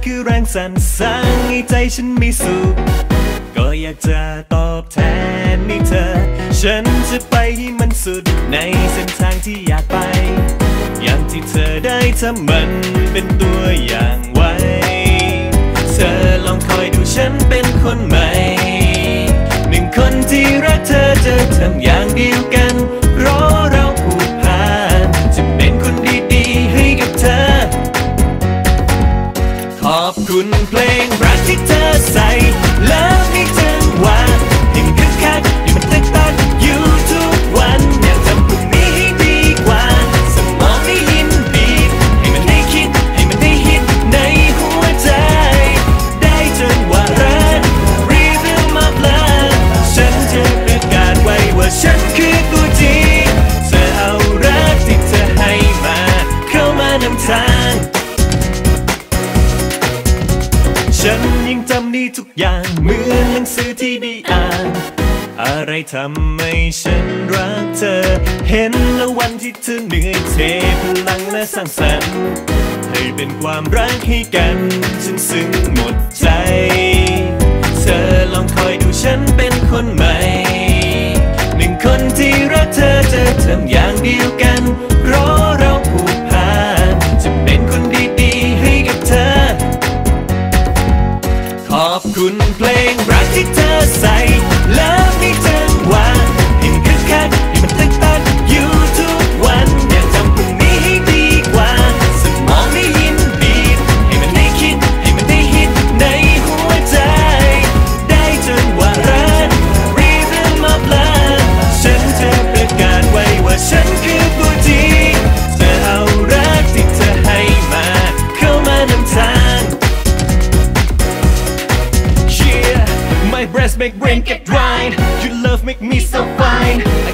ธอคือแรงสั่นสร้างให้ใจฉันมีสุข ก็อยากจะตอบแทนในเธอ ฉันจะไปให้มันสุดในเส้นทางที่อยากไป อย่างที่เธอได้ทำมันเป็นตัวอย่างไว้ เธอลองคอยดูฉันเป็นคนใหม่ หนึ่งคนที่รักเธอจะทำอย่างเดียวกัน อบคุณเพลงรักที่เธอใส่แฉันยังจำได้ทุกอย่างเหมือนหนังสือที่ได้อ่าน อะไรทำให้ฉันรักเธอ เห็นแล้ววันที่เธอเหนื่อยเทพลังและสร้างสรรค์ ให้เป็นความรักให้กันฉันซึ้งหมดใจ เธอลองคอยดูฉันเป็นคนใหม่ หนึ่งคนที่รักเธอจะทำอย่างเดียวกัน ที่เธอใส่ my breast make brain get dry. You love make me so fine.